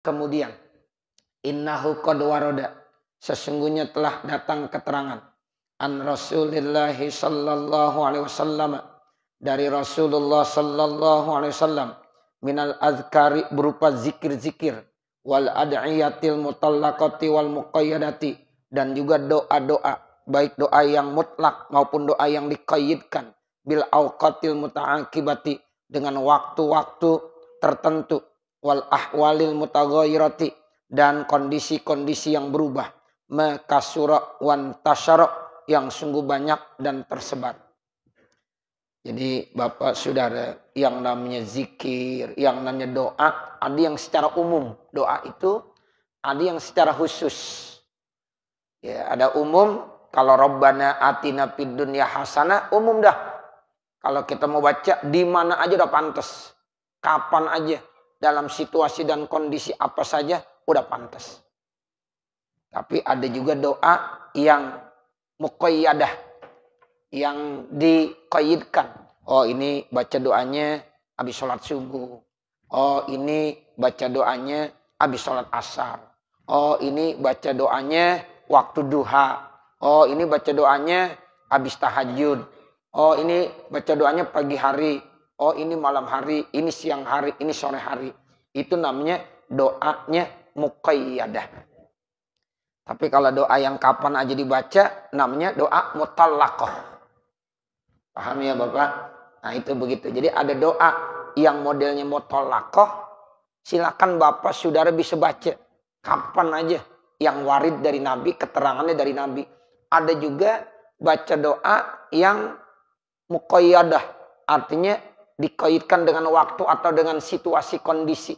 kemudian innahu qad warada. Sesungguhnya telah datang keterangan. An Rasulillah sallallahu alaihi wasallam. Dari Rasulullah sallallahu alaihi wasallam. Minal azkari berupa zikir-zikir. Wal ad'iyatil mutallaqati wal muqayyadati. Dan juga doa-doa. Baik doa yang mutlak maupun doa yang dikaitkan bil auqatil muta'akibati. Dengan waktu-waktu tertentu wal ahwalil mutaghayyirati dan kondisi-kondisi yang berubah makasura wan tasyara yang sungguh banyak dan tersebar. Jadi Bapak Saudara yang namanya zikir, yang namanya doa, ada yang secara umum. Doa itu ada yang secara khusus. Ya, ada umum kalau Rabbana atina fid dunya hasanah umum dah. Kalau kita mau baca di mana aja udah pantas. Kapan aja dalam situasi dan kondisi apa saja udah pantas. Tapi ada juga doa yang muqayyadah yang dikaitkan. Oh ini baca doanya habis sholat subuh. Oh ini baca doanya habis sholat asar. Oh ini baca doanya waktu duha. Oh ini baca doanya habis tahajud. Oh ini baca doanya pagi hari. Oh ini malam hari, ini siang hari, ini sore hari. Itu namanya doanya muqayyadah. Tapi kalau doa yang kapan aja dibaca namanya doa mutallaqah. Paham ya Bapak? Nah itu begitu. Jadi ada doa yang modelnya mutallaqah. Silakan Bapak Saudara bisa baca. Kapan aja. Yang warid dari Nabi, keterangannya dari Nabi. Ada juga baca doa yang muqayyadah. Artinya dikaitkan dengan waktu atau dengan situasi kondisi.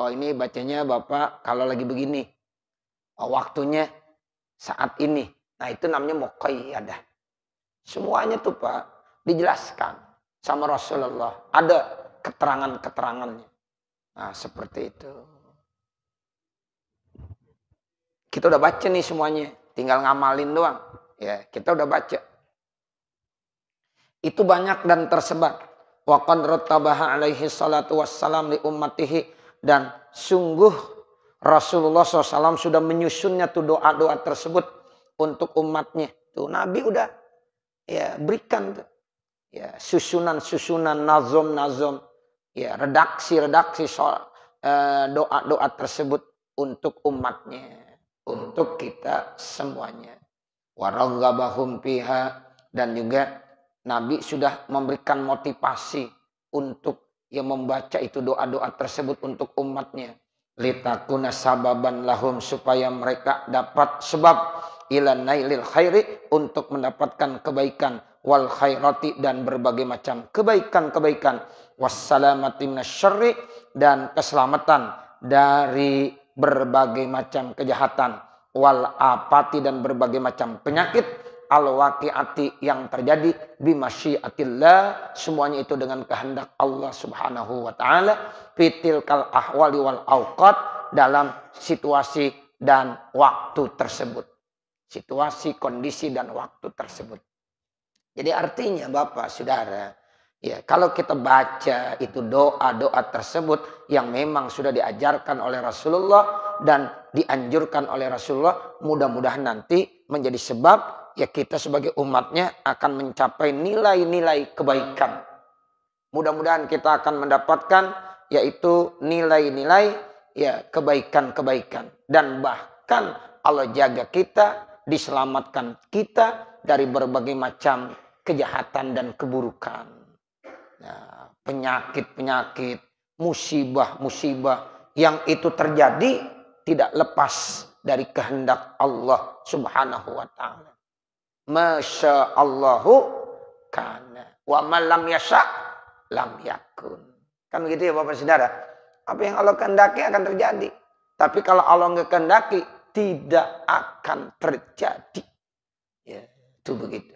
Oh ini bacanya Bapak kalau lagi begini. Oh, waktunya saat ini. Nah itu namanya muqayyadah. Semuanya tuh Pak dijelaskan sama Rasulullah. Ada keterangan-keterangannya. Nah seperti itu. Kita udah baca nih semuanya. Tinggal ngamalin doang. Ya kita udah baca. Itu banyak dan tersebar. Wa qad rattabaha alaihi salatu wassalam li ummatihi dan sungguh Rasulullah SAW sudah menyusunnya tuh doa-doa tersebut untuk umatnya. Tuh Nabi udah ya berikan tuh. Ya, susunan-susunan nazom-nazom ya redaksi-redaksi soal eh, doa-doa tersebut untuk umatnya, untuk kita semuanya. Waraghhabahum piha dan juga Nabi sudah memberikan motivasi untuk yang membaca itu doa-doa tersebut untuk umatnya. Litakuna sababan lahum supaya mereka dapat sebab ilan nailil khairi untuk mendapatkan kebaikan. Wal khairati dan berbagai macam kebaikan-kebaikan. Wassalamati minasyarri dan keselamatan dari berbagai macam kejahatan. Wal apati dan berbagai macam penyakit al-waqi'ati yang terjadi bimasyiatillah semuanya itu dengan kehendak Allah Subhanahu wa taala. Fitil kal ahwali wal auqat dalam situasi dan waktu tersebut. Situasi kondisi dan waktu tersebut. Jadi artinya Bapak Saudara Ya, kalau kita baca itu doa-doa tersebut yang memang sudah diajarkan oleh Rasulullah dan dianjurkan oleh Rasulullah, mudah-mudahan nanti menjadi sebab ya kita sebagai umatnya akan mencapai nilai-nilai kebaikan. Mudah-mudahan kita akan mendapatkan yaitu nilai-nilai ya kebaikan-kebaikan dan bahkan Allah jaga kita, diselamatkan kita dari berbagai macam kejahatan dan keburukan. Ya, penyakit-penyakit, musibah-musibah yang itu terjadi tidak lepas dari kehendak Allah Subhanahu wa taala. Masya Allahu kana. Wa malam yasha lam yakun. Kan begitu ya Bapak Saudara. Apa yang Allah kehendaki akan terjadi. Tapi kalau Allah nggak kehendaki, tidak akan terjadi. Ya, itu begitu.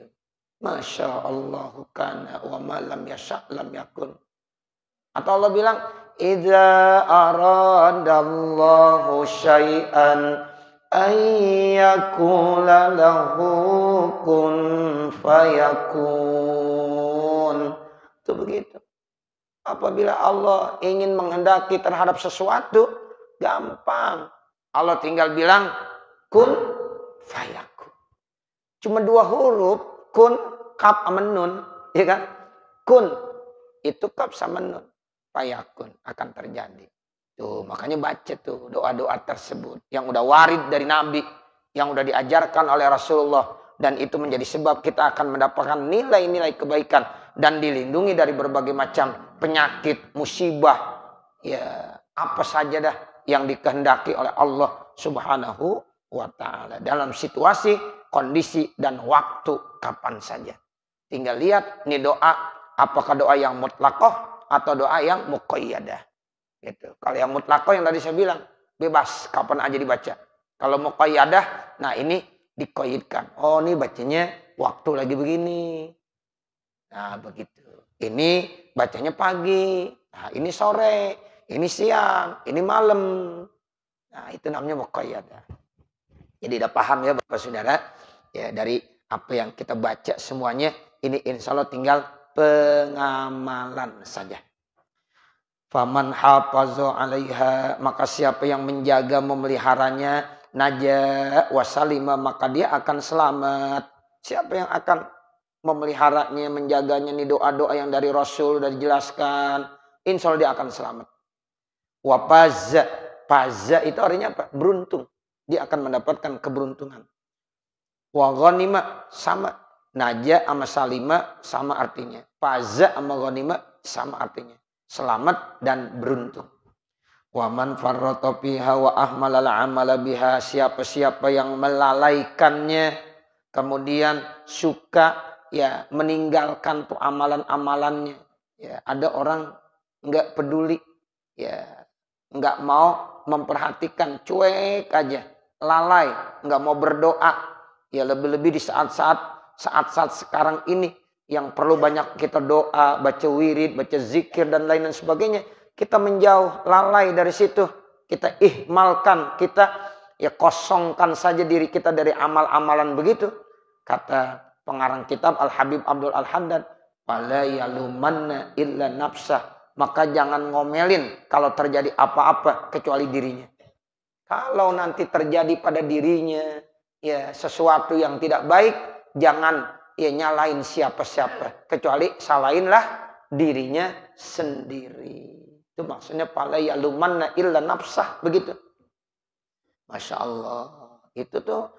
Masya Allahu kana wa malam yasha lam yakun. Atau Allah bilang, Iza aradallahu syai'an ayyakula lahu kun fayakun. Itu begitu. Apabila Allah ingin menghendaki terhadap sesuatu, gampang. Allah tinggal bilang kun fayakun. Cuma dua huruf kun kap sama nun, ya kan? Kun itu kap sama nun. Fayakun akan terjadi. Tuh, makanya baca tuh doa-doa tersebut yang udah warid dari Nabi, yang udah diajarkan oleh Rasulullah dan itu menjadi sebab kita akan mendapatkan nilai-nilai kebaikan dan dilindungi dari berbagai macam penyakit, musibah, ya apa saja dah yang dikehendaki oleh Allah Subhanahu wa taala dalam situasi, kondisi dan waktu kapan saja. Tinggal lihat nih doa apakah doa yang mutlakoh atau doa yang muqayyadah. Gitu. Kalau yang mutlakoh yang tadi saya bilang bebas kapan aja dibaca. Kalau muqayyadah, nah ini dikoyitkan. Oh ini bacanya waktu lagi begini. Nah begitu. Ini bacanya pagi. Nah, ini sore. Ini siang. Ini malam. Nah itu namanya muqayyadah. Jadi udah paham ya Bapak Saudara. Ya dari apa yang kita baca semuanya. Ini insya Allah tinggal pengamalan saja. Faman hafazu alaiha maka siapa yang menjaga memeliharanya naja wasalima maka dia akan selamat. Siapa yang akan memeliharanya, menjaganya nih doa-doa yang dari Rasul sudah dijelaskan, insya Allah dia akan selamat. Wapaza, paza itu artinya apa? Beruntung. Dia akan mendapatkan keberuntungan. Wa sama. Naja sama salima sama artinya. Paza sama ghanima sama artinya. Selamat dan beruntung. Waman farrata fiha wa ahmalal amala biha. Siapa-siapa yang melalaikannya kemudian suka ya meninggalkan tuh amalan-amalannya. Ya ada orang nggak peduli ya nggak mau memperhatikan cuek aja lalai nggak mau berdoa. Ya lebih-lebih di saat-saat saat-saat sekarang ini yang perlu banyak kita doa baca wirid baca zikir dan lain lain sebagainya kita menjauh, lalai dari situ. Kita ihmalkan, kita ya kosongkan saja diri kita dari amal-amalan begitu. Kata pengarang kitab Al-Habib Abdul Al-Haddad, "Fala yalumanna illa nafsah." Maka jangan ngomelin kalau terjadi apa-apa kecuali dirinya. Kalau nanti terjadi pada dirinya ya sesuatu yang tidak baik, jangan ya nyalain siapa-siapa kecuali salahinlah dirinya sendiri. Itu maksudnya pala yalumanna illa nafsah begitu. Masya Allah. Itu tuh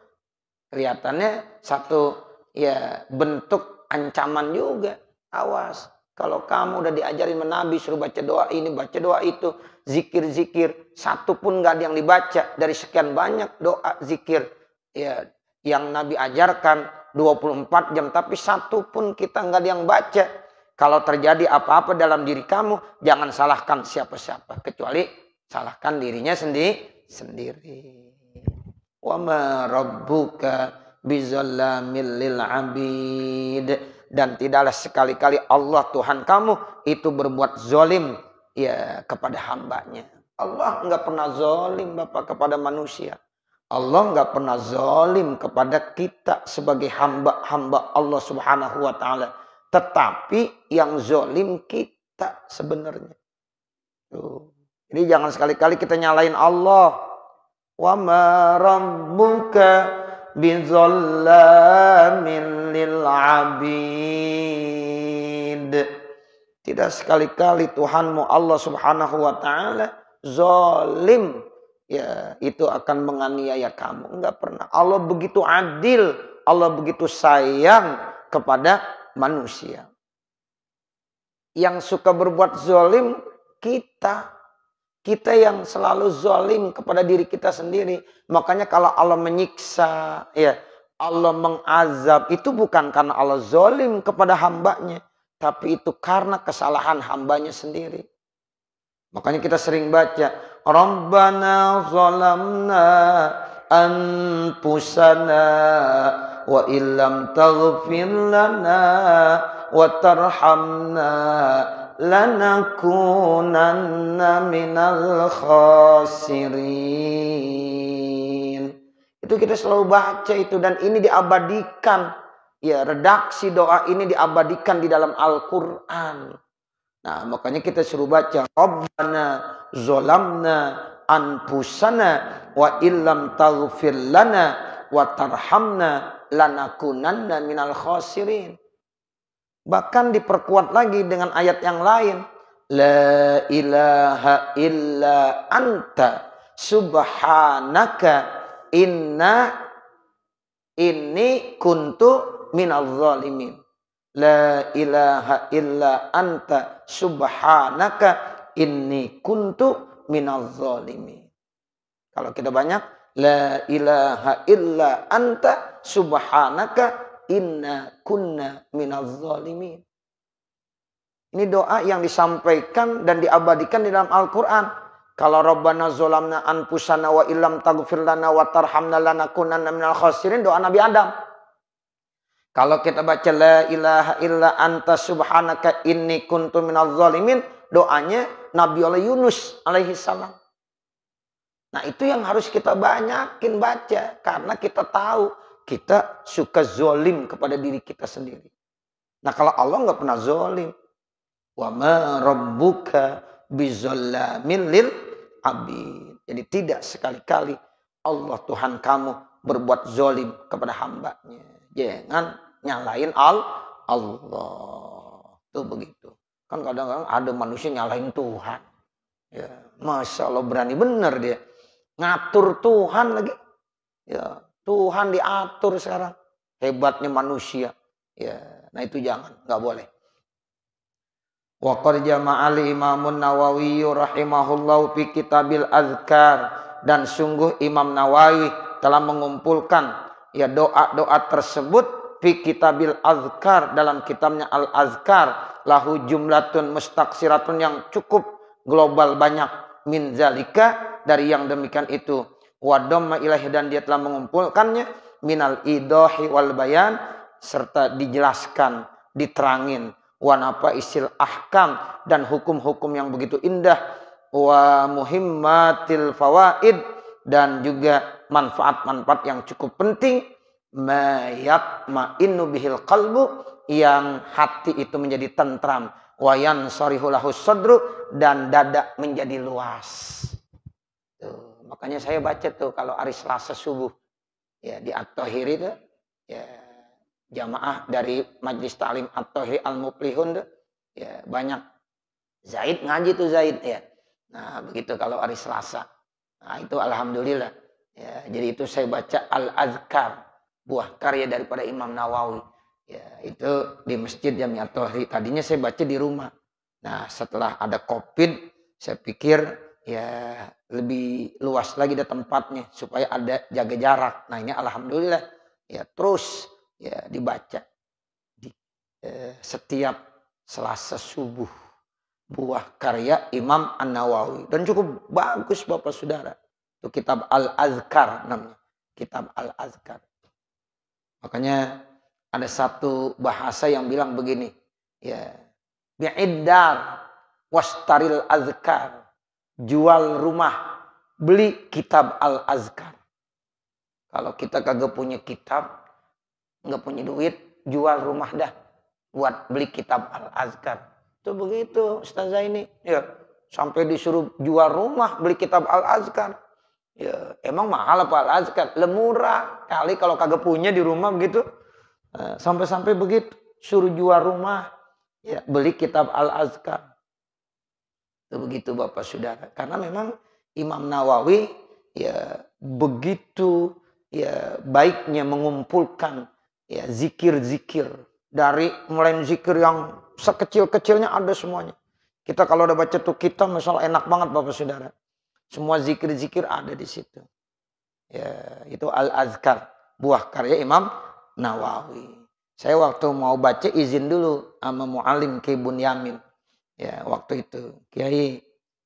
kelihatannya satu ya bentuk ancaman juga. Awas. Kalau kamu udah diajarin menabi suruh baca doa ini, baca doa itu, zikir-zikir, satu pun gak ada yang dibaca dari sekian banyak doa zikir ya yang Nabi ajarkan 24 jam tapi satu pun kita nggak ada yang baca kalau terjadi apa-apa dalam diri kamu, jangan salahkan siapa-siapa. Kecuali salahkan dirinya sendiri. sendiri. Wa ma rabbuka bizallamil lil abid. Dan tidaklah sekali-kali Allah Tuhan kamu itu berbuat zolim ya kepada hambanya. Allah nggak pernah zolim Bapak kepada manusia. Allah nggak pernah zolim kepada kita sebagai hamba-hamba Allah Subhanahu wa taala. Tetapi yang zolim kita sebenarnya. Tuh. Jadi jangan sekali-kali kita nyalain Allah. Wa ma rabbuka bizallamin lil abid. Tidak sekali-kali Tuhanmu Allah Subhanahu wa taala zalim ya itu akan menganiaya kamu. Enggak pernah. Allah begitu adil, Allah begitu sayang kepada manusia. Yang suka berbuat zolim kita. Kita yang selalu zolim kepada diri kita sendiri. Makanya kalau Allah menyiksa, ya Allah mengazab, itu bukan karena Allah zolim kepada hambanya. Tapi itu karena kesalahan hambanya sendiri. Makanya kita sering baca. Zalamna anfusana wa illam taghfir lana wa tarhamna lanakunanna minal khasirin. Itu kita selalu baca itu dan ini diabadikan. Ya, redaksi doa ini diabadikan di dalam Al-Qur'an. Nah, makanya kita suruh baca Rabbana zolamna anfusana wa illam taghfir lana wa tarhamna lanakunanna minal khasirin. Bahkan diperkuat lagi dengan ayat yang lain. La ilaha illa anta subhanaka inna inni kuntu minal zalimin. La ilaha illa anta subhanaka inni kuntu minal zalimin. Kalau kita banyak la ilaha illa anta subhanaka inna kunna minal zalimin. Ini doa yang disampaikan dan diabadikan di dalam Al-Quran. Kalau Rabbana zolamna anfusana wa illam taghfir lana wa tarhamna lanakunanna minal khasirin doa Nabi Adam. Kalau kita baca la ilaha illa anta subhanaka inni kuntu minal zalimin, doanya Nabi Allah Yunus alaihi salam. Nah, itu yang harus kita banyakin baca karena kita tahu kita suka zolim kepada diri kita sendiri. Nah, kalau Allah nggak pernah zolim. Wa ma rabbuka bizallamin lil abid. Jadi tidak sekali-kali Allah Tuhan kamu berbuat zolim kepada hambanya. Jangan nyalain al Allah. Tuh begitu. Kan kadang-kadang ada manusia nyalain Tuhan. Ya, Masya Allah berani benar dia. Ngatur Tuhan lagi. Ya, Tuhan diatur sekarang. Hebatnya manusia. Ya, nah itu jangan, nggak boleh. Wa qad jama'al Imamun Nawawi rahimahullahu fi kitabil azkar dan sungguh Imam Nawawi telah mengumpulkan ya doa-doa tersebut fi kitabil azkar dalam kitabnya Al Azkar lahu jumlatun mustaksiratun yang cukup global banyak min zalika dari yang demikian itu. Wa damma ilahi dan dia telah mengumpulkannya minal idohi wal bayan serta dijelaskan diterangin. Wanapa isil ahkam dan hukum-hukum yang begitu indah. Wa muhimmatil fawaid dan juga manfaat-manfaat yang cukup penting mayat ma'innu bihil qalbu yang hati itu menjadi tentram wayan sorihulahu sadru dan dada menjadi luas tuh, makanya saya baca tuh kalau hari Selasa subuh ya di At-Tahir itu ya jamaah dari Majlis Ta'lim At-Tahri Al-Muplihun ya banyak Zaid ngaji tuh Zaid ya. Nah, begitu kalau hari Selasa. Nah, itu alhamdulillah. Ya, jadi itu saya baca Al-Azkar, buah karya daripada Imam Nawawi. Ya, itu di Masjid Jami'at Tahri. Tadinya saya baca di rumah. Nah, setelah ada Covid, saya pikir ya lebih luas lagi ada tempatnya supaya ada jaga jarak. Nah, ini alhamdulillah ya terus ya dibaca di eh, setiap Selasa subuh buah karya Imam An Nawawi dan cukup bagus Bapak Saudara itu kitab Al Azkar namanya kitab Al Azkar makanya ada satu bahasa yang bilang begini ya bi'idar wastaril azkar jual rumah beli kitab Al Azkar kalau kita kagak punya kitab nggak punya duit, jual rumah dah buat beli kitab Al-Azkar. Itu begitu Ustazah ini. Ya, sampai disuruh jual rumah beli kitab Al-Azkar. Ya, emang mahal apa Al-Azkar? Lemurah. Kali kalau kagak punya di rumah begitu. Eh, sampai-sampai begitu. Suruh jual rumah. Ya, beli kitab Al-Azkar. Itu begitu Bapak Saudara. Karena memang Imam Nawawi ya begitu ya baiknya mengumpulkan ya zikir-zikir dari mulai zikir yang sekecil-kecilnya ada semuanya. Kita kalau udah baca tuh kita misalnya enak banget Bapak Saudara. Semua zikir-zikir ada di situ. Ya, itu Al-Azkar, buah karya Imam Nawawi. Saya waktu mau baca izin dulu sama mualim Ki Yamin. Ya, waktu itu, Kiai,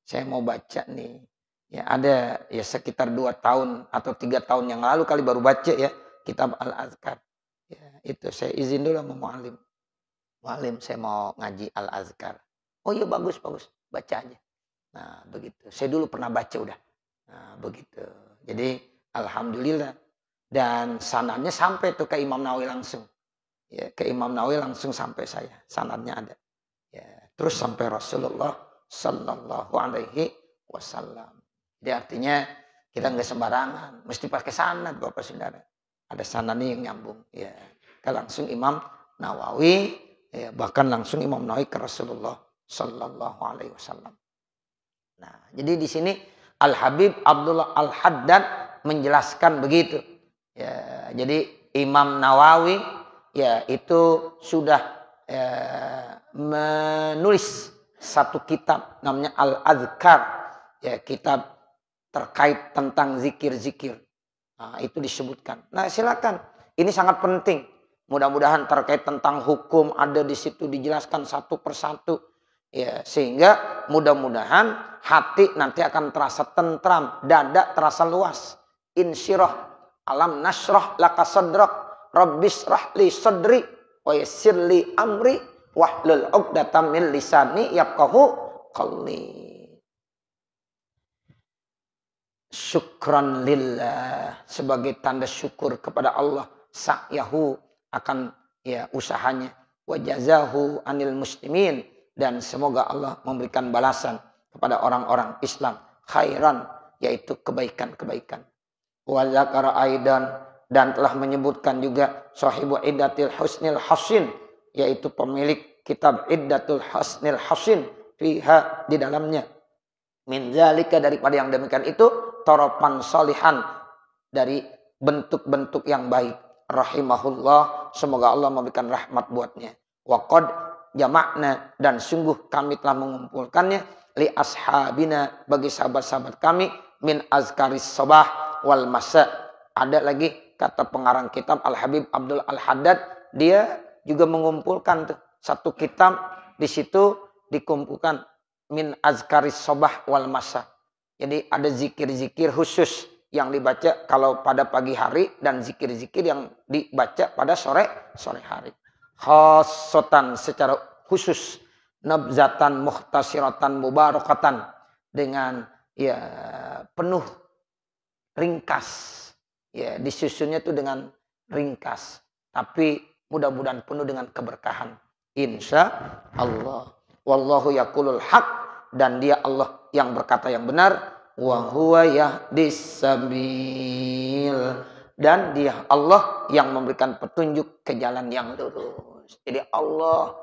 saya mau baca nih. Ya, ada ya sekitar dua tahun atau tiga tahun yang lalu kali baru baca ya kitab Al-Azkar. Ya, itu saya izin dulu sama mualim. Mualim saya mau ngaji Al-Azkar. Oh iya bagus, bagus. Baca aja. Nah begitu. Saya dulu pernah baca udah. Nah begitu. Jadi Alhamdulillah. Dan sanadnya sampai tuh ke Imam Nawawi langsung. Ya, ke Imam Nawawi langsung sampai saya. Sanadnya ada. Ya, terus sampai Rasulullah Sallallahu Alaihi Wasallam. Jadi artinya kita nggak sembarangan, mesti pakai sanad Bapak Saudara. Ada sanadnya yang nyambung. Ya, kita langsung Imam Nawawi, ya, bahkan langsung Imam Nawawi ke Rasulullah Sallallahu Alaihi Wasallam. Nah, jadi di sini Al Habib Abdullah Al Haddad menjelaskan begitu. Ya, jadi Imam Nawawi ya itu sudah ya, menulis satu kitab namanya Al Azkar ya kitab terkait tentang zikir-zikir. Nah, itu disebutkan. Nah, silakan. Ini sangat penting. Mudah-mudahan terkait tentang hukum ada di situ dijelaskan satu persatu. Ya, sehingga mudah-mudahan hati nanti akan terasa tentram, dada terasa luas. Insyirah alam nasrah laka sadrak. Rabbis rahli sadri wa yassirli amri wahlul 'uqdatam min lisani yafqahu qawli. Syukran lillah. Sebagai tanda syukur kepada Allah sa'yahu akan ya usahanya. Wa jazahu anil muslimin dan semoga Allah memberikan balasan kepada orang-orang Islam khairan yaitu kebaikan-kebaikan wa zakara aidan dan telah menyebutkan juga sahibu iddatil husnil hasin yaitu pemilik kitab iddatul husnil hasin fiha di dalamnya min zalika daripada yang demikian itu toropan solihan dari bentuk-bentuk yang baik. Rahimahullah, semoga Allah memberikan rahmat buatnya. Waqad jamakna dan sungguh kami telah mengumpulkannya li ashabina bagi sahabat-sahabat kami min azkaris sabah wal masa. Ada lagi kata pengarang kitab Al Habib Abdul Al Haddad dia juga mengumpulkan satu kitab di situ dikumpulkan min azkaris sabah wal masa jadi ada zikir-zikir khusus yang dibaca kalau pada pagi hari dan zikir-zikir yang dibaca pada sore sore hari. Khosotan secara khusus nabzatan muhtasiratan mubarakatan dengan ya penuh ringkas. Ya disusunnya itu dengan ringkas tapi mudah-mudahan penuh dengan keberkahan insya Allah wallahu yakulul haq dan dia Allah yang berkata yang benar wa huwa yahdis sabil. Dan dia Allah yang memberikan petunjuk ke jalan yang lurus. Jadi Allah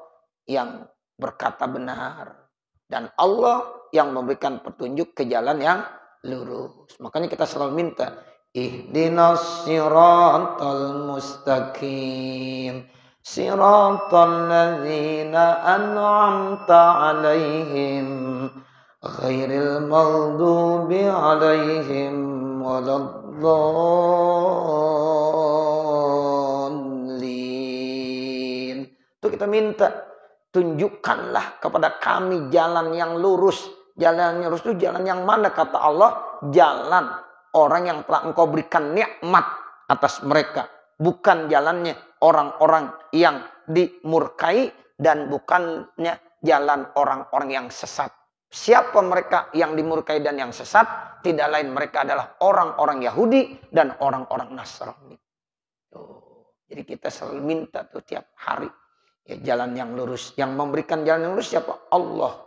yang berkata benar dan Allah yang memberikan petunjuk ke jalan yang lurus. Makanya kita selalu minta ihdinas siratal mustaqim siratal ladzina an'amta alaihim ghairil maghdubi alaihim waladdallin. Itu kita minta tunjukkanlah kepada kami jalan yang lurus. Jalan yang lurus itu jalan yang mana kata Allah? Jalan orang yang telah engkau berikan nikmat atas mereka. Bukan jalannya orang-orang yang dimurkai dan bukannya jalan orang-orang yang sesat. Siapa mereka yang dimurkai dan yang sesat? Tidak lain mereka adalah orang-orang Yahudi dan orang-orang Nasrani. Jadi kita selalu minta tuh tiap hari ya jalan yang lurus. Yang memberikan jalan yang lurus siapa? Allah.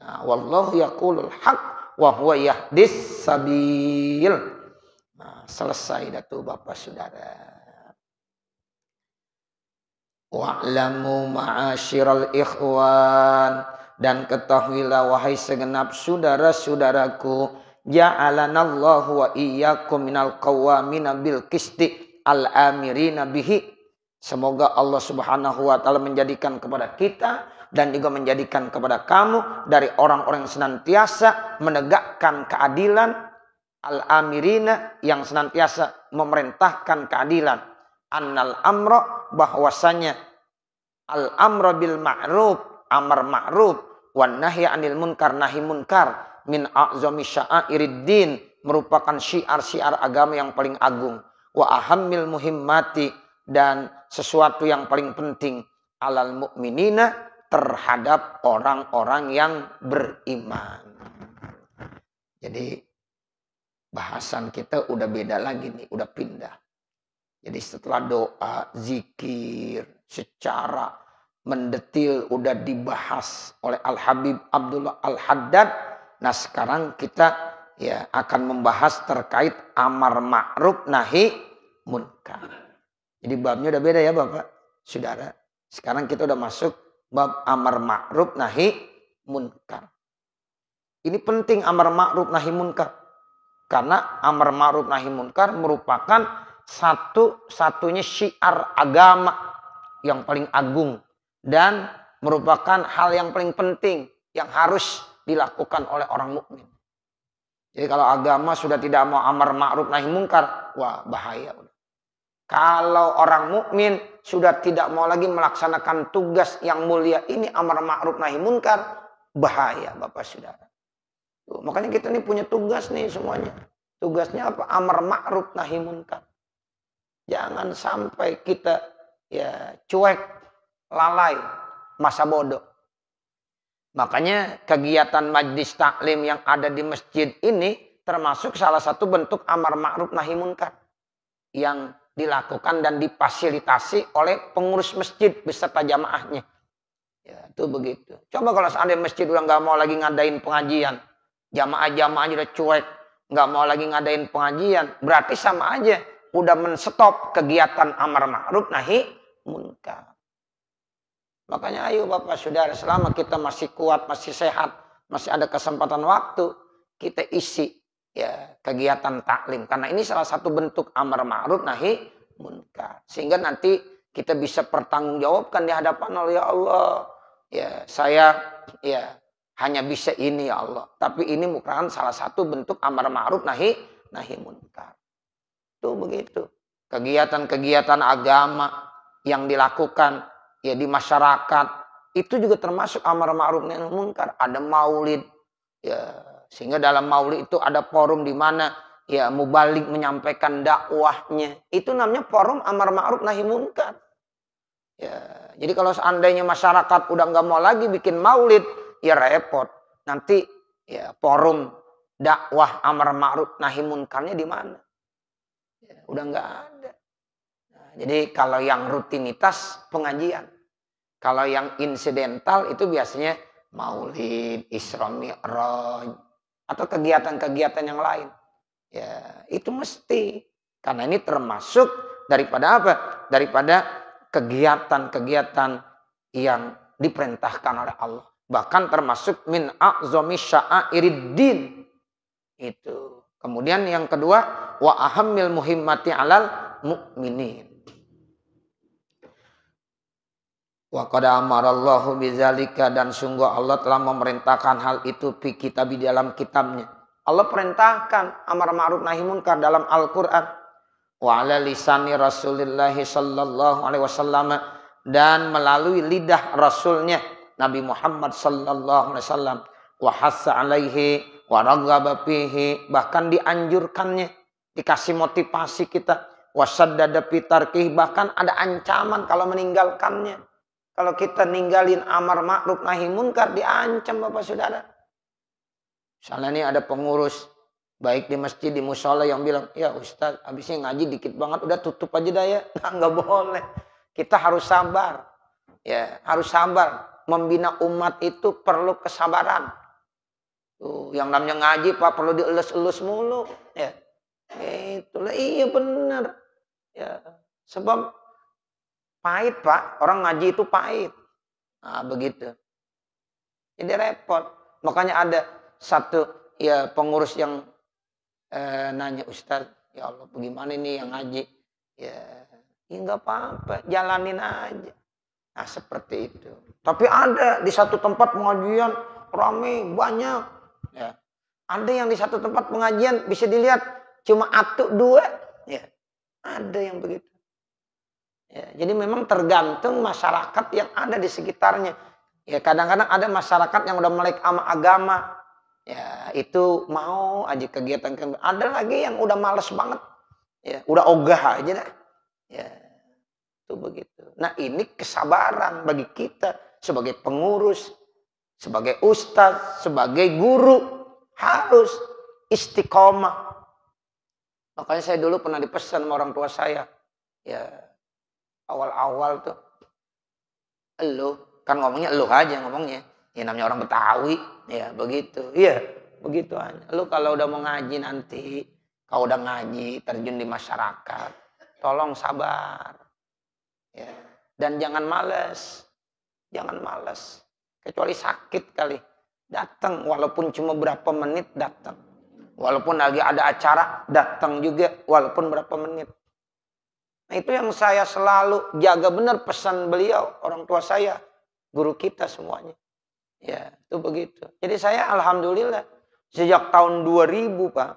Nah, wallahu yaqulul haq wa huwa yahdis sabil. Nah, selesai dah tuh Bapak Saudara. Wa'lamu ma'asyiral ikhwan dan ketahuilah wahai segenap saudara-saudaraku ja'alanallahu wa iyyakum minal qawamina bil qisti al amirina bihi semoga Allah Subhanahu wa taala menjadikan kepada kita dan juga menjadikan kepada kamu dari orang-orang yang senantiasa menegakkan keadilan al amirina yang senantiasa memerintahkan keadilan. Annal amra bahwasanya al amra bil ma'ruf amar ma'ruf wan nahi anil munkar nahi munkar min a'zami sya'iriddin merupakan syiar-syiar agama yang paling agung. Wa ahammil muhimmati dan sesuatu yang paling penting alal mukminina terhadap orang-orang yang beriman. Jadi bahasan kita udah beda lagi nih, udah pindah. Jadi setelah doa, zikir secara mendetil udah dibahas oleh Al Habib Abdullah Al Haddad. Nah sekarang kita ya akan membahas terkait amar ma'ruf nahi munkar. Jadi babnya udah beda ya Bapak, Saudara. Sekarang kita udah masuk bab amar ma'ruf nahi munkar. Ini penting amar ma'ruf nahi munkar. Karena amar ma'ruf nahi munkar merupakan satu-satunya syiar agama yang paling agung dan merupakan hal yang paling penting yang harus dilakukan oleh orang mukmin. Jadi kalau agama sudah tidak mau amar ma'ruf nahi munkar, wah bahaya. Kalau orang mukmin sudah tidak mau lagi melaksanakan tugas yang mulia ini amar ma'ruf nahi munkar, bahaya Bapak Saudara. Tuh, makanya kita ini punya tugas nih semuanya. Tugasnya apa? Amar ma'ruf nahi munkar. Jangan sampai kita ya cuek, lalai, masa bodoh. Makanya kegiatan majlis taklim yang ada di masjid ini termasuk salah satu bentuk amar ma'ruf nahi munkar yang dilakukan dan difasilitasi oleh pengurus masjid beserta jamaahnya. Ya, itu begitu. Coba kalau seandainya masjid udah nggak mau lagi ngadain pengajian, jamaah-jamaahnya udah cuek, nggak mau lagi ngadain pengajian, berarti sama aja udah menstop kegiatan amar ma'ruf nahi munkar. Makanya ayo Bapak Saudara, selama kita masih kuat, masih sehat, masih ada kesempatan waktu, kita isi ya kegiatan taklim. Karena ini salah satu bentuk amar ma'ruf nahi munkar. Sehingga nanti kita bisa pertanggungjawabkan di hadapan Allah ya Allah. Ya, saya ya hanya bisa ini ya Allah. Tapi ini merupakan salah satu bentuk amar ma'ruf nahi nahi munkar. Itu begitu. Kegiatan-kegiatan agama yang dilakukan ya di masyarakat itu juga termasuk amar ma'ruf nahi munkar. Ada maulid ya sehingga dalam maulid itu ada forum di mana ya mubalik menyampaikan dakwahnya. Itu namanya forum amar ma'ruf nahi munkar. Ya, jadi kalau seandainya masyarakat udah nggak mau lagi bikin maulid, ya repot. Nanti ya forum dakwah amar ma'ruf nahi munkarnya di mana? Ya, udah nggak ada. Nah, jadi kalau yang rutinitas pengajian. Kalau yang insidental itu biasanya maulid, Isra Mi'raj atau kegiatan-kegiatan yang lain. Ya, itu mesti karena ini termasuk daripada apa? Daripada kegiatan-kegiatan yang diperintahkan oleh Allah. Bahkan termasuk min a'zami sya'iriddin. Itu. Kemudian yang kedua, wa ahammil muhimmati alal mu'minin. Wa qad amarallahu bizalika dan sungguh Allah telah memerintahkan hal itu fi kitab di dalam kitabnya. Allah perintahkan amar ma'ruf nahi munkar dalam Al-Qur'an. Wa ala lisani Rasulullah sallallahu alaihi wasallam dan melalui lidah rasulnya Nabi Muhammad sallallahu alaihi wasallam wa hassa alaihi wa raghaba fihi bahkan dianjurkannya dikasih motivasi kita wasaddada fitarkih bahkan ada ancaman kalau meninggalkannya kalau kita ninggalin amar ma'ruf nahi munkar diancam Bapak Saudara. Misalnya ini ada pengurus baik di masjid di musola yang bilang, "Ya Ustaz, habisnya ngaji dikit banget, udah tutup aja dah ya." Nah, nggak boleh. Kita harus sabar. Ya, harus sabar. Membina umat itu perlu kesabaran. Tuh, yang namanya ngaji Pak perlu dielus-elus mulu, ya. Itulah iya benar. Ya, sebab Pahit pak, orang ngaji itu pahit. Nah, begitu. Jadi repot. Makanya ada satu ya pengurus yang eh, nanya Ustaz, ya Allah bagaimana ini yang ngaji? Ya, ya nggak apa-apa, jalanin aja. Nah seperti itu. Tapi ada di satu tempat pengajian rame banyak. Ya. Ada yang di satu tempat pengajian bisa dilihat cuma atuk dua. Ya. Ada yang begitu. Ya, jadi memang tergantung masyarakat yang ada di sekitarnya. Ya kadang-kadang ada masyarakat yang udah melek ama agama. Ya itu mau aja kegiatan kegiatan. Ada lagi yang udah males banget. Ya udah ogah aja dah. Ya itu begitu. Nah ini kesabaran bagi kita sebagai pengurus, sebagai ustadz, sebagai guru harus istiqomah. Makanya saya dulu pernah dipesan sama orang tua saya. Ya awal-awal tuh elu kan ngomongnya elu aja ngomongnya ya namanya orang Betawi ya begitu iya Begitu aja. Lu kalau udah mau ngaji nanti, kalau udah ngaji, terjun di masyarakat, tolong sabar. Ya. Dan jangan males. Jangan males. Kecuali sakit kali. Datang, walaupun cuma berapa menit datang. Walaupun lagi ada acara, datang juga walaupun berapa menit. Nah itu yang saya selalu jaga benar pesan beliau, orang tua saya, guru kita semuanya. Ya, itu begitu. Jadi saya alhamdulillah sejak tahun 2000 Pak,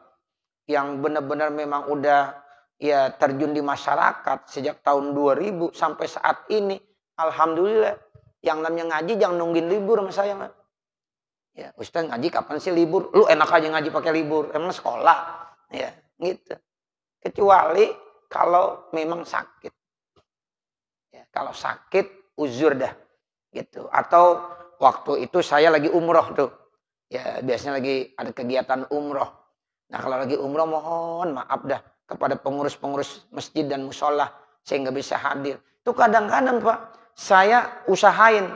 yang benar-benar memang udah ya terjun di masyarakat sejak tahun 2000 sampai saat ini, alhamdulillah yang namanya ngaji jangan nungguin libur sama saya. Pak. Ya, Ustaz ngaji kapan sih libur? Lu enak aja ngaji pakai libur, emang sekolah. Ya, gitu. Kecuali kalau memang sakit. Ya, kalau sakit uzur dah. Gitu. Atau waktu itu saya lagi umroh tuh. Ya, biasanya lagi ada kegiatan umroh. Nah, kalau lagi umroh mohon maaf dah kepada pengurus-pengurus masjid dan musola saya nggak bisa hadir. Itu kadang-kadang Pak, saya usahain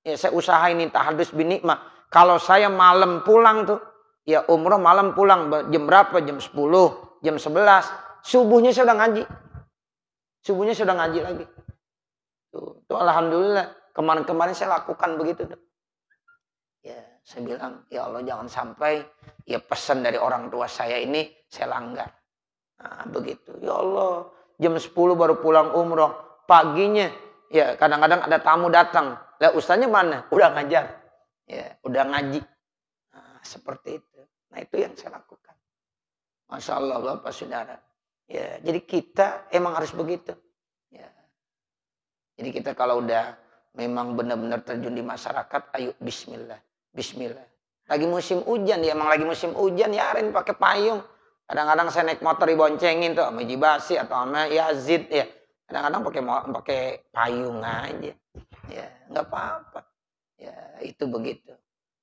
ya saya usahain nih tahadus binikmah kalau saya malam pulang tuh, ya umroh malam pulang jam berapa? Jam 10, jam 11. Subuhnya saya ngaji. Subuhnya saya ngaji lagi. Tuh, tuh alhamdulillah. Kemarin-kemarin saya lakukan begitu tuh. Ya, saya bilang, ya Allah jangan sampai ya pesan dari orang tua saya ini saya langgar. Nah, begitu. Ya Allah, jam 10 baru pulang umroh. Paginya, ya kadang-kadang ada tamu datang. Lah ustaznya mana? Udah ngajar ya udah ngaji nah, seperti itu nah itu yang saya lakukan masya Allah bapak saudara ya jadi kita emang harus begitu. Ya. Jadi kita kalau udah memang benar-benar terjun di masyarakat ayo Bismillah Bismillah. Lagi musim hujan ya emang lagi musim hujan ya arin pakai payung. Kadang-kadang saya naik motor diboncengin tuh sama Jibasi atau sama Yazid ya. Kadang-kadang pakai pakai payung aja. Ya nggak apa-apa. Ya, itu begitu.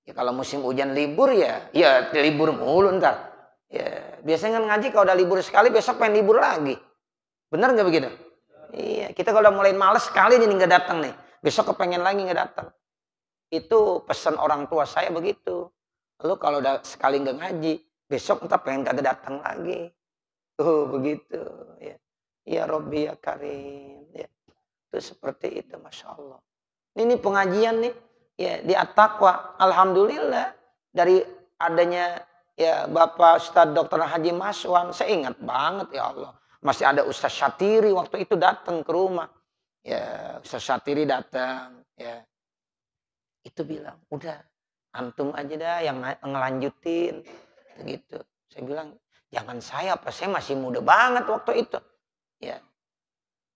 Ya kalau musim hujan libur ya, ya libur mulu ntar. Ya, biasanya kan ngaji kalau udah libur sekali besok pengen libur lagi. Bener nggak begitu? Iya, kita kalau udah mulai males sekali jadi nggak datang nih. Besok kepengen lagi nggak datang. Itu pesan orang tua saya begitu. Lalu kalau udah sekali nggak ngaji, besok ntar pengen kagak datang lagi. Oh begitu. Ya, ya Robbi ya Karim. Ya. Itu seperti itu, masya Allah. Ini pengajian nih ya di at-taqwa alhamdulillah dari adanya ya Bapak Ustadz Dr. Haji Maswan saya ingat banget ya Allah. Masih ada Ustadz Syatiri waktu itu datang ke rumah. Ya Ustadz Syatiri datang ya. Itu bilang udah antum aja dah yang ngelanjutin. Gitu. Saya bilang jangan saya apa saya masih muda banget waktu itu. Ya.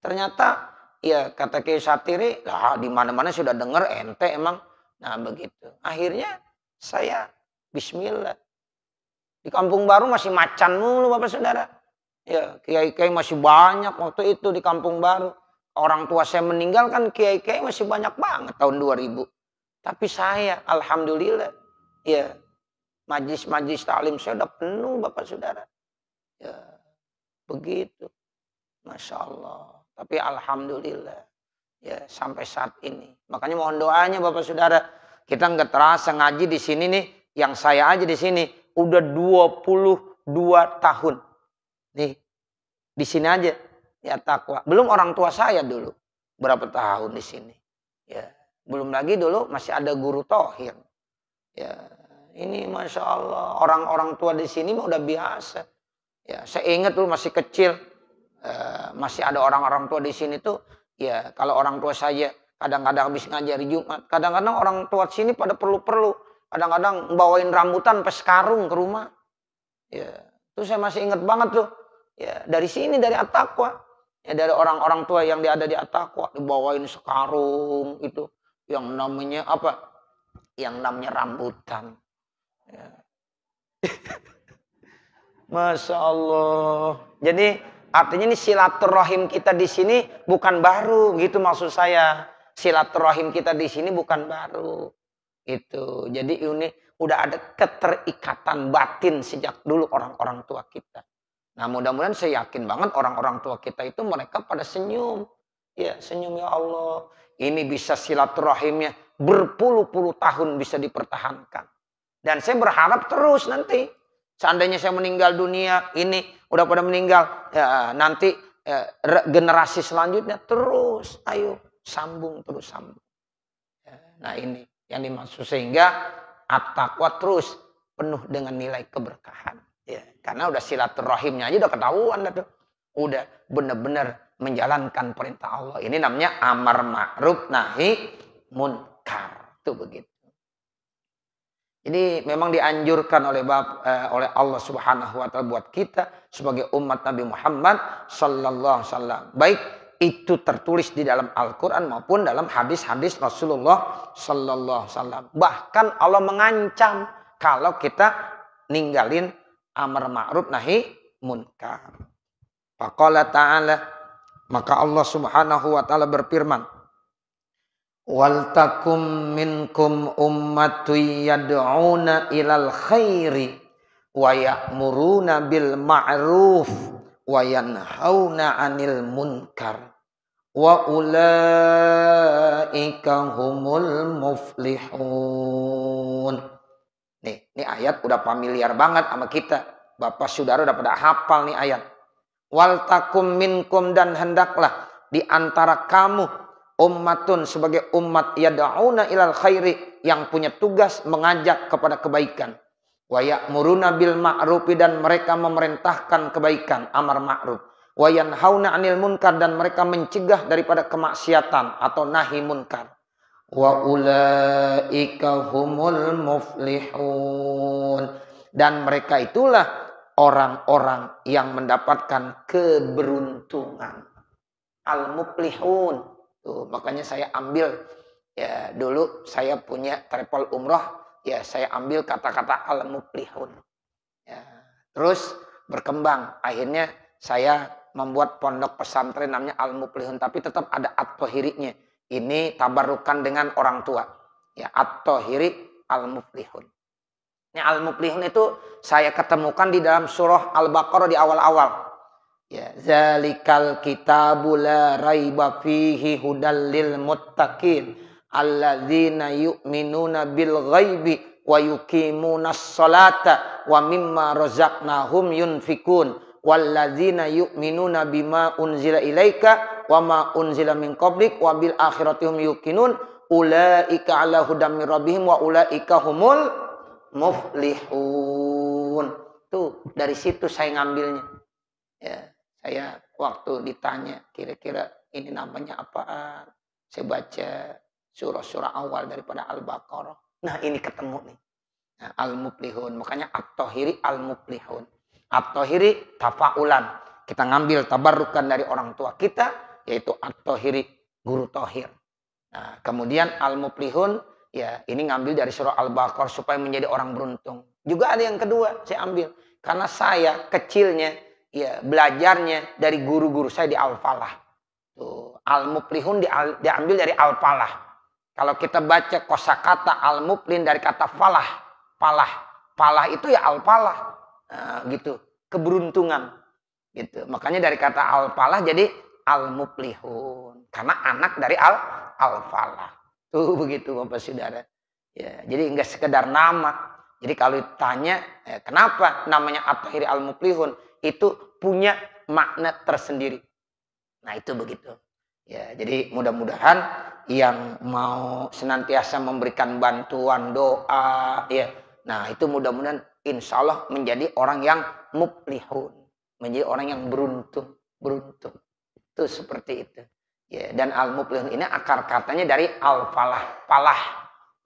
Ternyata ya kata Kiai Satiri lah di mana-mana sudah dengar ente emang. Nah begitu. Akhirnya saya bismillah. Di kampung baru masih macan mulu Bapak Saudara. Ya, kiai-kiai masih banyak waktu itu di kampung baru. Orang tua saya meninggal kan kiai-kiai masih banyak banget tahun 2000. Tapi saya alhamdulillah ya majlis-majlis taklim saya udah penuh Bapak Saudara. Ya, begitu. Masya Allah. Tapi alhamdulillah ya sampai saat ini. Makanya mohon doanya Bapak Saudara, kita nggak terasa ngaji di sini nih, yang saya aja di sini udah 22 tahun. Nih, di sini aja ya takwa. Belum orang tua saya dulu berapa tahun di sini. Ya, belum lagi dulu masih ada guru tohir. Ya, ini masya Allah orang-orang tua di sini mah udah biasa. Ya, saya ingat dulu masih kecil, uh, masih ada orang-orang tua di sini tuh Ya, kalau orang tua saya kadang-kadang habis ngajari Jumat, kadang-kadang orang tua sini pada perlu-perlu, kadang-kadang bawain rambutan pas karung ke rumah. Ya, itu saya masih ingat banget tuh. Ya, dari sini dari Atakwa. Ya, dari orang-orang tua yang ada di Atakwa dibawain sekarung itu yang namanya apa? Yang namanya rambutan. Ya. Masya Allah. Jadi Artinya ini silaturahim kita di sini bukan baru, gitu maksud saya. Silaturahim kita di sini bukan baru. Itu. Jadi ini udah ada keterikatan batin sejak dulu orang-orang tua kita. Nah mudah-mudahan saya yakin banget orang-orang tua kita itu mereka pada senyum. Ya senyum ya Allah. Ini bisa silaturahimnya berpuluh-puluh tahun bisa dipertahankan. Dan saya berharap terus nanti. Seandainya saya meninggal dunia, ini udah pada meninggal, ya, nanti ya, generasi selanjutnya terus, ayo sambung terus sambung. Ya, nah ini yang dimaksud sehingga at-taqwa terus penuh dengan nilai keberkahan. Ya, karena udah silaturahimnya aja udah ketahuan tuh. Udah benar-benar menjalankan perintah Allah. Ini namanya amar ma'ruf nahi munkar. Itu begitu. Jadi memang dianjurkan oleh bab, eh, oleh Allah Subhanahu wa taala buat kita sebagai umat Nabi Muhammad sallallahu alaihi wasallam. Baik itu tertulis di dalam Al-Qur'an maupun dalam hadis-hadis Rasulullah sallallahu wasallam. Bahkan Allah mengancam kalau kita ninggalin amar ma'ruf nahi munkar. Faqala ta'ala maka Allah Subhanahu wa taala berfirman wal takum minkum ummatu yad'una ilal khairi wa ya'muruna bil ma'ruf wa yanhauna 'anil munkar wa ulaika humul muflihun nih ini ayat udah familiar banget sama kita Bapak Saudara udah pada hafal nih ayat wal takum minkum dan hendaklah di antara kamu ummatun sebagai umat yad'una ilal khairi yang punya tugas mengajak kepada kebaikan. Wa ya'muruna bil ma'rufi dan mereka memerintahkan kebaikan, amar ma'ruf. Wa yanhauna 'anil munkar dan mereka mencegah daripada kemaksiatan atau nahi munkar. Wa ulaika humul muflihun. Dan mereka itulah orang-orang yang mendapatkan keberuntungan. Al-muflihun Tuh, makanya saya ambil ya dulu saya punya travel umroh ya saya ambil kata-kata al muflihun. Ya, terus berkembang akhirnya saya membuat pondok pesantren namanya al muflihun tapi tetap ada at-tohirinya. Ini tabarukan dengan orang tua. Ya, at-tohiri al muflihun. Ini al muflihun itu saya ketemukan di dalam surah Al-Baqarah di awal-awal. Ya, zalikal kitabu la raiba fihi hudal lil muttaqin alladzina yu'minuna bil ghaibi wa yuqimuna salata wa mimma razaqnahum yunfikun walladzina yu'minuna bima unzila ilaika wa ma unzila min qablik wa bil akhirati hum yuqinun ulaika ala hudam min rabbihim wa ulaika humul muflihun. Tuh, dari situ saya ngambilnya. Ya. Saya waktu ditanya kira-kira ini namanya apa? Saya baca surah-surah awal daripada Al-Baqarah. Nah ini ketemu nih. Nah, Al-Muflihun. Makanya At-Tohiri Al-Muflihun. At-Tohiri tafaulan. Kita ngambil tabarukan dari orang tua kita. Yaitu At-Tohiri guru Tohir. Nah, kemudian Al-Muflihun. Ya ini ngambil dari surah Al-Baqarah supaya menjadi orang beruntung. Juga ada yang kedua saya ambil. Karena saya kecilnya ya belajarnya dari guru-guru saya di Al-Falah. Tuh, Al-Muflihun diambil dari Al-Falah. Kalau kita baca kosakata Al-Muflin dari kata falah, falah. Falah itu ya Al-Falah. Nah, gitu, keberuntungan. Gitu. Makanya dari kata Al-Falah jadi Al-Muflihun. Karena anak dari Al Al-Falah. Tuh begitu Bapak Saudara. Ya, jadi enggak sekedar nama. Jadi kalau ditanya, eh, kenapa namanya At-Tahiri Al-Muflihun? itu punya makna tersendiri. Nah itu begitu. Ya, jadi mudah-mudahan yang mau senantiasa memberikan bantuan doa, ya, nah itu mudah-mudahan insya Allah menjadi orang yang muplihun, menjadi orang yang beruntung, beruntung. Itu seperti itu. Ya, dan al muplihun ini akar katanya dari al falah, falah,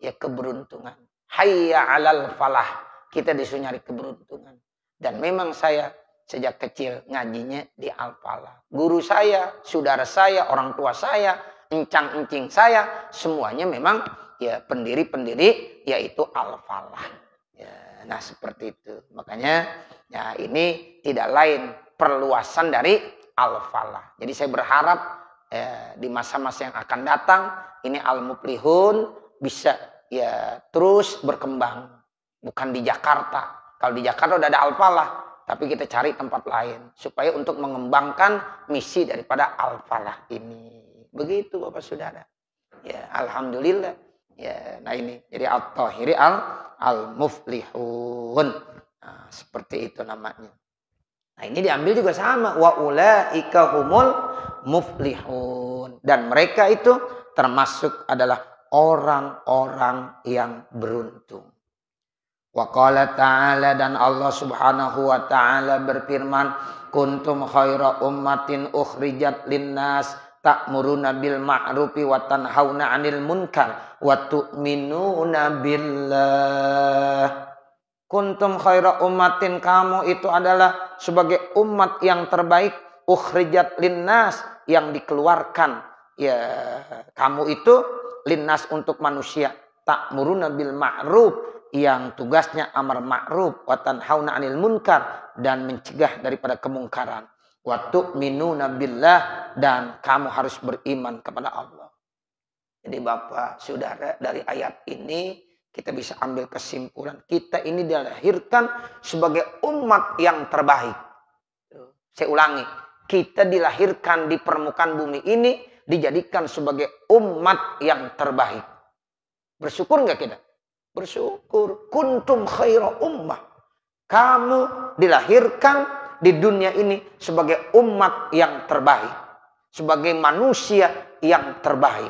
ya keberuntungan. Hayya alal falah, kita disuruh nyari keberuntungan. Dan memang saya sejak kecil ngajinya di Al-Falah. Guru saya, saudara saya, orang tua saya, encang-encing saya, semuanya memang ya pendiri-pendiri yaitu Al-Falah. Nah seperti itu. Makanya ya ini tidak lain perluasan dari Al-Falah. Jadi saya berharap ya, di masa-masa yang akan datang ini Al-Muflihun bisa ya terus berkembang. Bukan di Jakarta. Kalau di Jakarta udah ada Al-Falah, tapi kita cari tempat lain supaya untuk mengembangkan misi daripada Al-Falah ini. Begitu Bapak Saudara. Ya, alhamdulillah Ya, nah ini jadi at-tahiri al al muflihun. Nah, seperti itu namanya. Nah, ini diambil juga sama wa ulaika humul muflihun dan mereka itu termasuk adalah orang-orang yang beruntung. Wa qala ta'ala dan Allah Subhanahu wa taala berfirman, "Kuntum khaira ummatin ukhrijat linnas ta'muruna bil ma'rufi wa tanhauna 'anil munkar wa tu'minuna billah. Kuntum khaira ummatin kamu itu adalah sebagai umat yang terbaik ukhrijat linnas yang dikeluarkan. Ya kamu itu linnas untuk manusia. Ta'muruna bil ma'ruf yang tugasnya amar ma'ruf wa tanhauna 'anil munkar dan mencegah daripada kemungkaran Waktu minu billah dan kamu harus beriman kepada Allah. Jadi Bapak, Saudara, dari ayat ini kita bisa ambil kesimpulan kita ini dilahirkan sebagai umat yang terbaik. Saya ulangi, kita dilahirkan di permukaan bumi ini dijadikan sebagai umat yang terbaik. Bersyukur nggak kita? Bersyukur. Kuntum khaira ummah. Kamu dilahirkan di dunia ini sebagai umat yang terbaik. Sebagai manusia yang terbaik.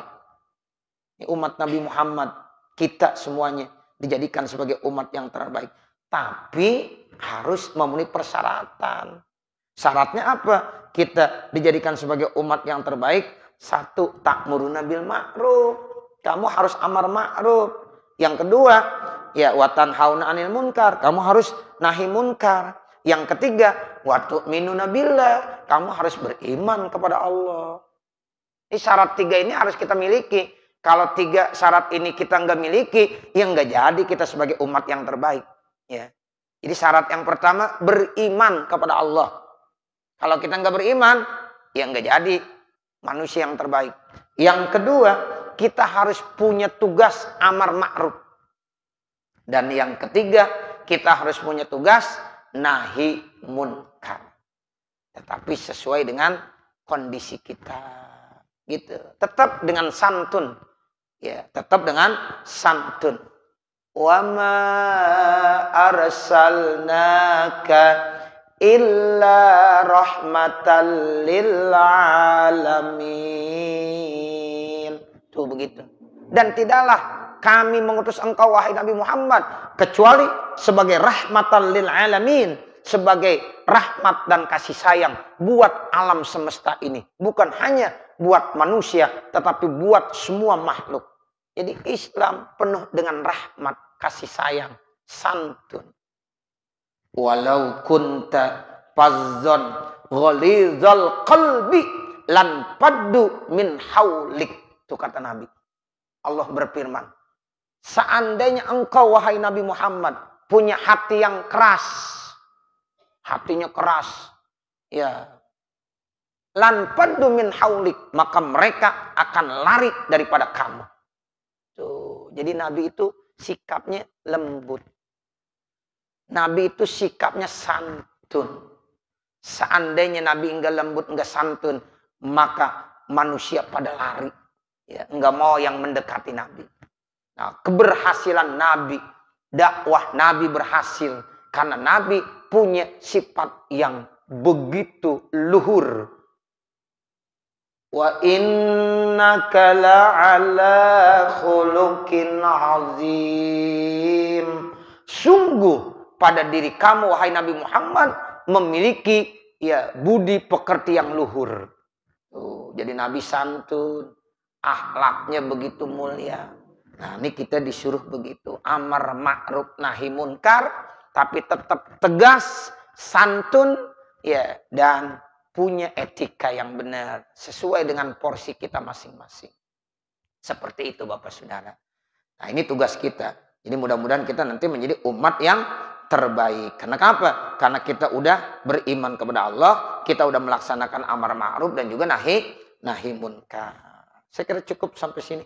Umat Nabi Muhammad. Kita semuanya dijadikan sebagai umat yang terbaik. Tapi harus memenuhi persyaratan. Syaratnya apa? Kita dijadikan sebagai umat yang terbaik. Satu, tak bil ma'ruf. Kamu harus amar ma'ruf. Yang kedua, ya watan hauna anil munkar. Kamu harus nahi munkar. Yang ketiga, waktu minu nabilah. Kamu harus beriman kepada Allah. Ini syarat tiga ini harus kita miliki. Kalau tiga syarat ini kita nggak miliki, ya nggak jadi kita sebagai umat yang terbaik. Ya. Jadi syarat yang pertama beriman kepada Allah. Kalau kita nggak beriman, ya nggak jadi manusia yang terbaik. Yang kedua, kita harus punya tugas amar ma'ruf. Dan yang ketiga, kita harus punya tugas nahi munkar. Tetapi sesuai dengan kondisi kita. Gitu. Tetap dengan santun. Ya, tetap dengan santun. Wa ma arsalnaka illa rahmatan lil alamin. Tuh begitu. Dan tidaklah kami mengutus engkau wahai Nabi Muhammad kecuali sebagai rahmatan lil alamin sebagai rahmat dan kasih sayang buat alam semesta ini. Bukan hanya buat manusia tetapi buat semua makhluk. Jadi Islam penuh dengan rahmat kasih sayang santun. Walau kunta fazzon ghalidhal qalbi lan paddu min haulik itu kata Nabi. Allah berfirman Seandainya engkau wahai Nabi Muhammad punya hati yang keras. Hatinya keras. Ya. Lan min haulik. Maka mereka akan lari daripada kamu. Tuh. Jadi Nabi itu sikapnya lembut. Nabi itu sikapnya santun. Seandainya Nabi enggak lembut, enggak santun. Maka manusia pada lari. Ya, enggak mau yang mendekati Nabi. Nah, keberhasilan Nabi, dakwah Nabi berhasil karena Nabi punya sifat yang begitu luhur. Wa innaka la'ala khuluqin azim. Sungguh pada diri kamu wahai Nabi Muhammad memiliki ya budi pekerti yang luhur. Tuh, jadi Nabi santun, akhlaknya begitu mulia. Nah, ini kita disuruh begitu. Amar ma'ruf nahi munkar, tapi tetap tegas, santun, ya, dan punya etika yang benar sesuai dengan porsi kita masing-masing. Seperti itu Bapak Saudara. Nah, ini tugas kita. Jadi mudah-mudahan kita nanti menjadi umat yang terbaik. Karena apa? Karena kita udah beriman kepada Allah, kita udah melaksanakan amar ma'ruf dan juga nahi nahi munkar. Saya kira cukup sampai sini.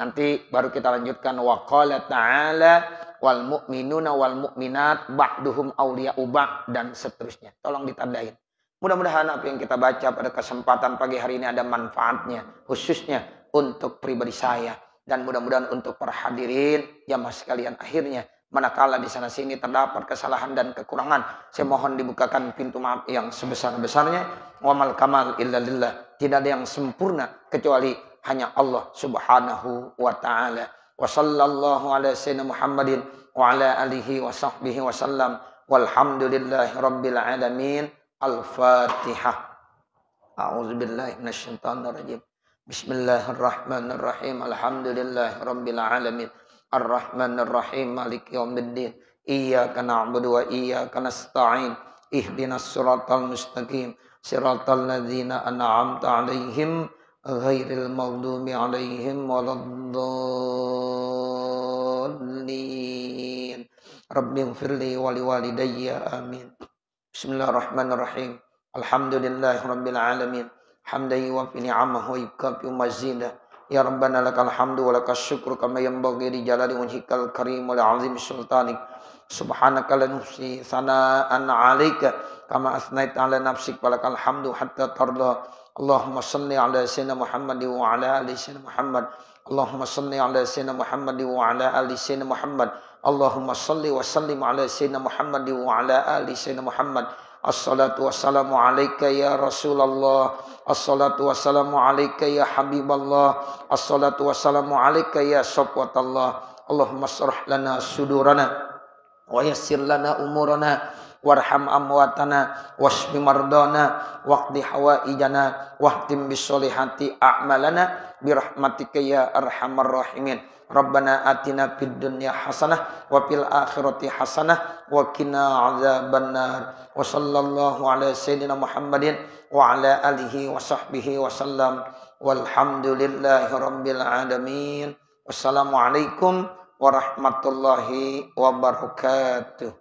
Nanti baru kita lanjutkan wa qala ta'ala wal mu'minuna wal mu'minat ba'duhum awliya'u ba'd dan seterusnya. Tolong ditandain. Mudah-mudahan apa yang kita baca pada kesempatan pagi hari ini ada manfaatnya khususnya untuk pribadi saya Dan mudah-mudahan untuk para hadirin jamaah sekalian akhirnya manakala di sana sini terdapat kesalahan dan kekurangan saya mohon dibukakan pintu maaf yang sebesar-besarnya wa mal kamal illa lillah tidak ada yang sempurna kecuali hanya Allah Subhanahu wa taala wa sallallahu ala sayyidina Muhammadin wa ala alihi wa sahbihi wa sallam walhamdulillahi rabbil alamin al-fatihah a'udzu billahi minasyaitonir rajim bismillahirrahmanirrahim alhamdulillahi rabbil alamin الرحمن الرحيم مالك يوم الدين إياك نعبد وإياك نستعين اهدنا الصراط المستقيم صراط الذين أنعمت عليهم غير المغضوب عليهم ولا الضالين. رب اغفر لي ولوالدي. آمين. بسم الله الرحمن الرحيم. الحمد لله رب العالمين. حمدا يوفي نعمه ويكافئ مزيدا يا ربنا لك الحمد ولك الشكر كما ينبغي لجلال وجهك الكريم ولعظيم سلطانك. سبحانك لا نحصي ثناء عليك كما أثنيت على نفسك. ولك الحمد حتى ترضى. Lakal hamdu hatta tarda. Allahumma salli 'ala sayyidina Muhammad wa 'ala ali sayyidina Muhammad. Allahumma salli 'ala sayyidina Muhammad wa 'ala ali sayyidina Muhammad. Allahumma salli wa sallim 'ala sayyidina Muhammad wa 'ala ali sayyidina Muhammad. Assalatu wassalamu alaika ya Rasulullah. Assalatu wassalamu alaika ya Habiballah. Assalatu wassalamu alaika ya Safwatallah. Allahumma sarah Warham amwatana. Washmi mardana. Waqdi hawaijana. Wahtim bisolihati a'malana. Birahmatika ya arhamar rahimin. Rabbana atina fid dunya hasanah wa fil akhirati hasanah wa qina adzabannar. Wa sallallahu ala sayyidina Muhammadin wa ala alihi wa sahbihi wa sallam. Walhamdulillahi rabbil alamin. Wassalamualaikum warahmatullahi wabarakatuh.